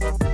Bye.